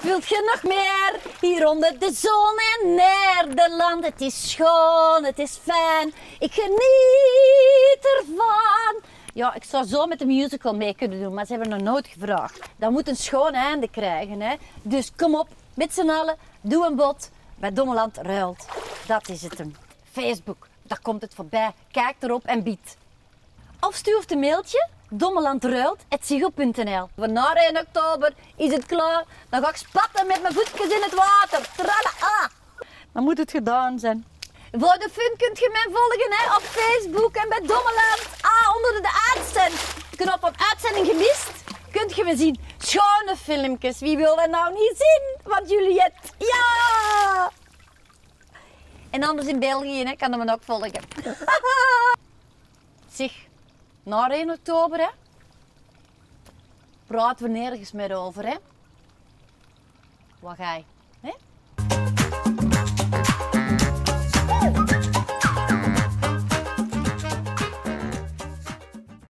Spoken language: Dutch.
wilt je nog meer? Hier onder de zon in Nederland. Het is schoon, het is fijn. Ik geniet ervan. Ja, ik zou zo met de musical mee kunnen doen, maar ze hebben nog nooit gevraagd. Dat moet een schoon einde krijgen, hè. Dus kom op, met z'n allen, doe een bod bij Dommeland Ruilt. Dat is het. Facebook, daar komt het voorbij. Kijk erop en bied. Of stuur een mailtje dommelandruilt.sigel.nl Van na 1 oktober is het klaar. Dan ga ik spatten met mijn voetjes in het water. Tralla! Dan moet het gedaan zijn. Voor de fun kunt je mij volgen hè, op Facebook en bij Dommeland. Ah, onder de uitzending. Knop op uitzending gemist. Kunt je me zien. Schone filmpjes. Wie wil dat nou niet zien? Want Juliette, ja! En anders in België hè, kan je me ook volgen. zeg, na 1 oktober, hè, praten we nergens meer over, hè? Wat ga je? Hè?